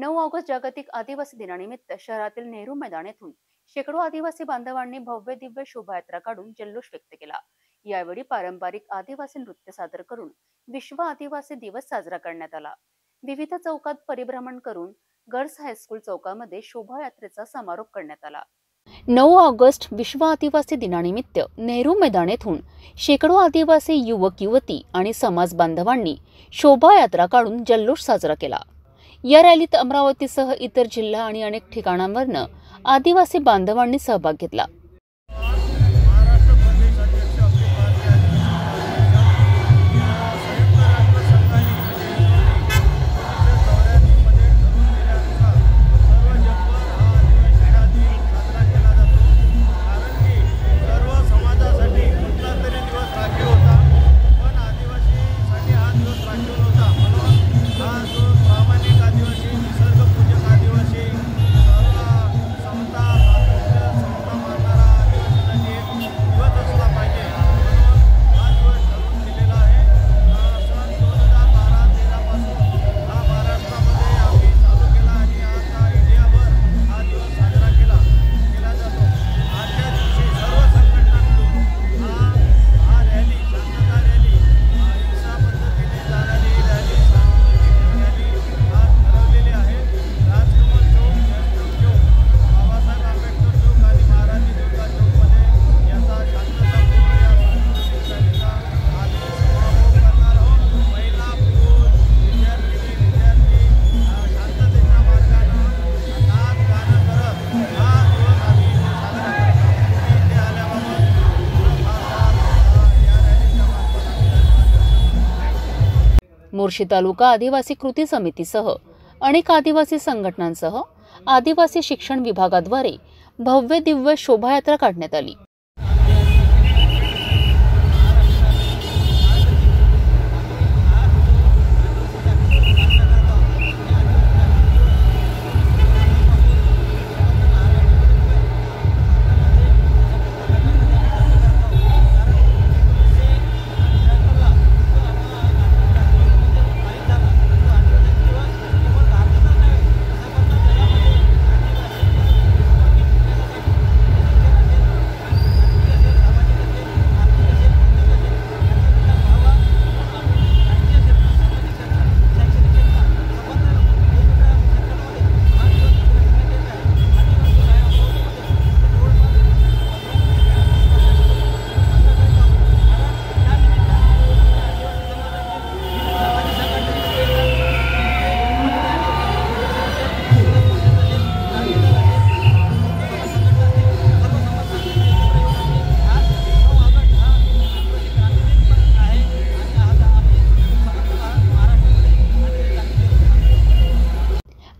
नऊ ऑगस्ट जागतिक आदिवासी दिनानिमित्त शहरातील नेहरू मैदान येथून शेकडो आदिवासी बांधवांनी भव्य दिव्य शोभायात्रा काढून जल्लोष व्यक्त केला. यावेळी पारंपरिक आदिवासी नृत्य सादर करून विश्व आदिवासी दिवस साजरा करण्यात आला. विविध चौकात परिभ्रमण करून गर्ल्स हायस्कूल चौकामध्ये शोभायात्रेचा समारोप करण्यात आला. नऊ ऑगस्ट विश्व आदिवासी दिनानिमित्त नेहरू मैदान येथून शेकडो आदिवासी युवक युवती आणि समाज बांधवांनी शोभायात्रा काढून जल्लोष साजरा केला. या रॅलीत अमरावतीसह इतर जिल्हा आणि अनेक ठिकाणांवरनं आदिवासी बांधवांनी सहभाग घेतला. मोर्शी तालुका आदिवासी कृती समितीसह अनेक आदिवासी संघटनांसह आदिवासी शिक्षण विभागाद्वारे भव्य दिव्य शोभायात्रा काढण्यात आली.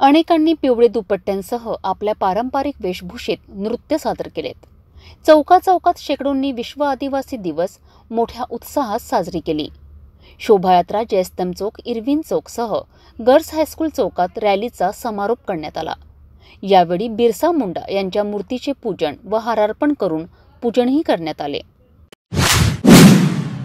अनेकांनी पिवळे दुपट्ट्यांसह आपल्या पारंपरिक वेशभूषेत नृत्य सादर केलेत. चौका चौकात शेकडोंनी विश्व आदिवासी दिवस मोठ्या उत्साहात साजरी केली. शोभायात्रा जयस्तम चौक इरविन चौकसह गर्ल्स हायस्कूल चौकात रॅलीचा समारोप करण्यात आला. यावेळी बिरसा मुंडा यांच्या मूर्तीचे पूजन व हारार्पण करून पूजनही करण्यात आले.